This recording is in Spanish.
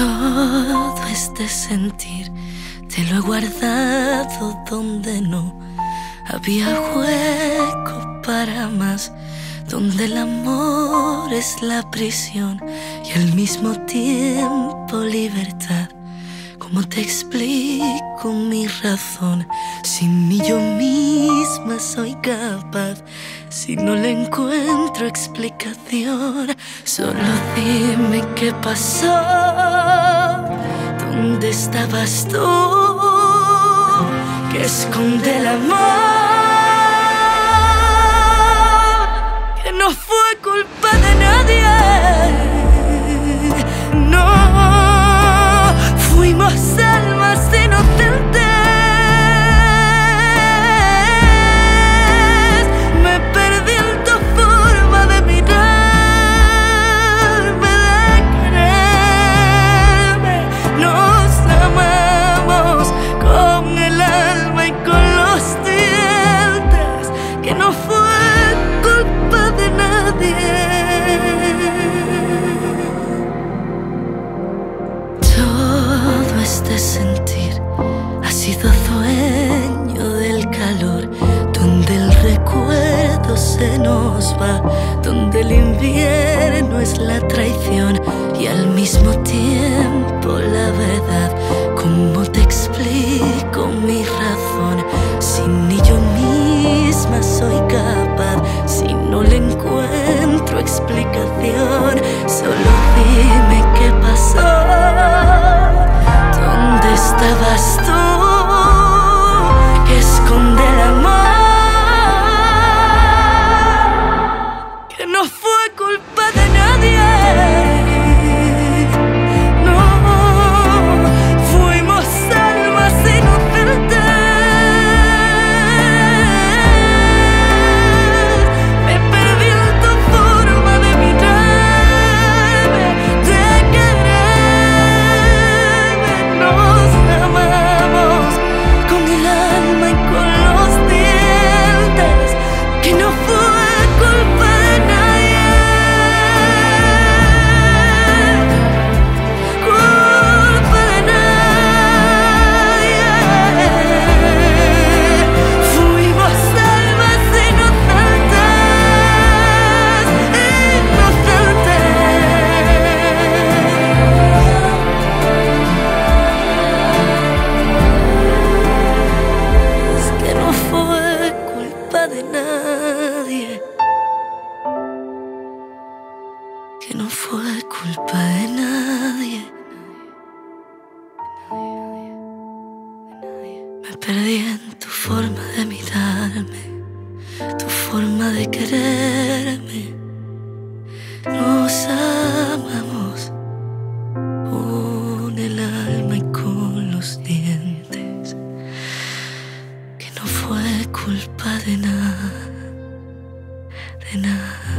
Todo este sentir te lo he guardado donde no había hueco para más, donde el amor es la prisión y al mismo tiempo libertad. ¿Cómo te explico mi razón? Sin mí yo misma soy capaz. Si no le encuentro explicación, solo dime qué pasó. ¿Dónde estabas tú? Que esconde el amor. Que no fue culpa de nadie. Ha sido dueño del calor, donde el recuerdo se nos va, donde el invierno es la traición y al mismo tiempo la verdad. ¿Cómo te explico mi razón? Si ni yo misma soy capaz, si no le encuentro explicación, solo que no fue culpa de nadie. Me perdí en tu forma de mirarme, tu forma de quererme. Nos amamos con el alma y con los dientes, que no fue culpa de nada, de nadie.